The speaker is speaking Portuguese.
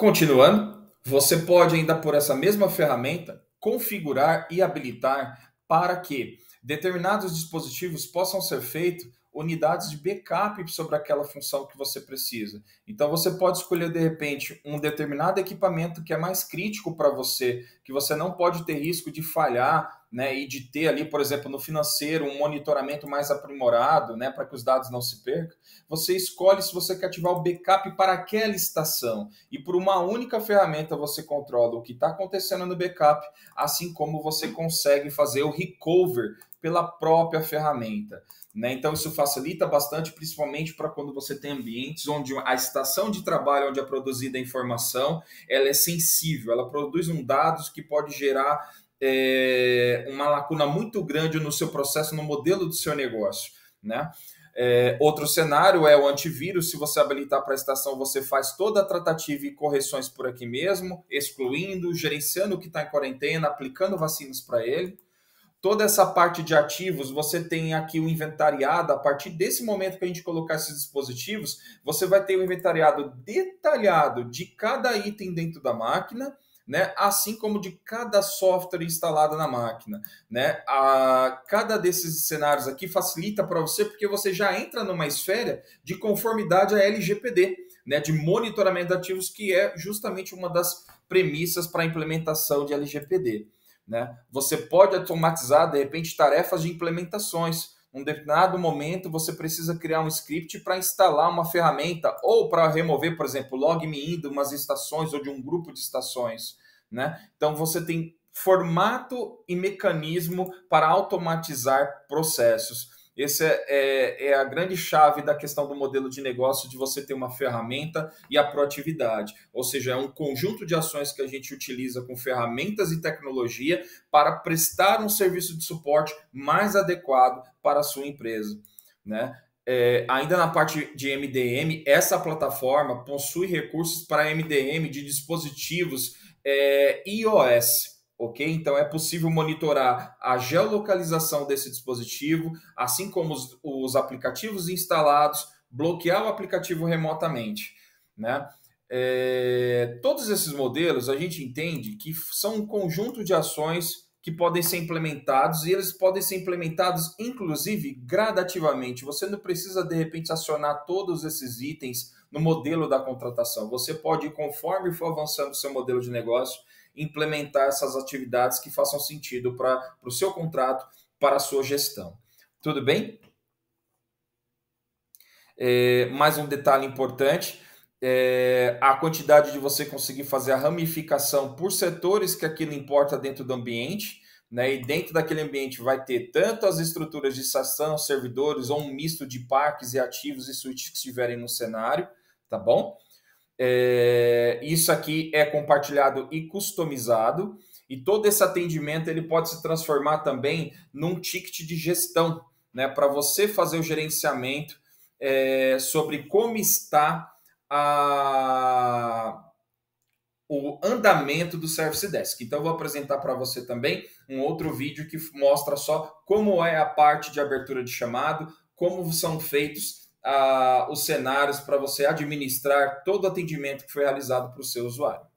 Continuando, você pode ainda por essa mesma ferramenta configurar e habilitar para que determinados dispositivos possam ser feitos unidades de backup sobre aquela função que você precisa. Então você pode escolher de repente um determinado equipamento que é mais crítico para você, que você não pode ter risco de falhar, né, e de ter ali, por exemplo, no financeiro, um monitoramento mais aprimorado, né, para que os dados não se percam. Você escolhe se você quer ativar o backup para aquela estação e por uma única ferramenta você controla o que está acontecendo no backup, assim como você consegue fazer o recover pela própria ferramenta. Né? Então, isso facilita bastante, principalmente para quando você tem ambientes onde a estação de trabalho onde é produzida a informação ela é sensível, ela produz um dados que pode gerar é, uma lacuna muito grande no seu processo, no modelo do seu negócio. Né? É, outro cenário é o antivírus. Se você habilitar para a estação, você faz toda a tratativa e correções por aqui mesmo, excluindo, gerenciando o que está em quarentena, aplicando vacinas para ele toda essa parte de ativos, você tem aqui o inventariado. A partir desse momento que a gente colocar esses dispositivos, você vai ter o inventariado detalhado de cada item dentro da máquina. Né? assim como de cada software instalado na máquina. Né? A, cada desses cenários aqui facilita para você, porque você já entra numa esfera de conformidade à LGPD, né? de monitoramento de ativos, que é justamente uma das premissas para a implementação de LGPD. Né? Você pode automatizar, de repente, tarefas de implementações. Num determinado momento, você precisa criar um script para instalar uma ferramenta ou para remover, por exemplo, logme in de umas estações ou de um grupo de estações. Né? Então, você tem formato e mecanismo para automatizar processos. Essa é, é, é, a grande chave da questão do modelo de negócio de você ter uma ferramenta e a proatividade. Ou seja, é um conjunto de ações que a gente utiliza com ferramentas e tecnologia para prestar um serviço de suporte mais adequado para a sua empresa. Né? É, ainda na parte de MDM, essa plataforma possui recursos para MDM de dispositivos é, iOS ok? Então é possível monitorar a geolocalização desse dispositivo, assim como os, os aplicativos instalados, bloquear o aplicativo remotamente, né? É, todos esses modelos a gente entende que são um conjunto de ações que podem ser implementados e eles podem ser implementados, inclusive, gradativamente. Você não precisa, de repente, acionar todos esses itens no modelo da contratação. Você pode, conforme for avançando o seu modelo de negócio, implementar essas atividades que façam sentido para o seu contrato, para a sua gestão. Tudo bem? É, mais um detalhe importante. É, a quantidade de você conseguir fazer a ramificação por setores que aquilo importa dentro do ambiente, né? E dentro daquele ambiente vai ter tanto as estruturas de estação, servidores, ou um misto de parques e ativos e switches que estiverem no cenário, tá bom? É, isso aqui é compartilhado e customizado e todo esse atendimento ele pode se transformar também num ticket de gestão, né, para você fazer o gerenciamento é, sobre como está a, o andamento do Service Desk. Então, eu vou apresentar para você também um outro vídeo que mostra só como é a parte de abertura de chamado, como são feitos os cenários para você administrar todo o atendimento que foi realizado para o seu usuário.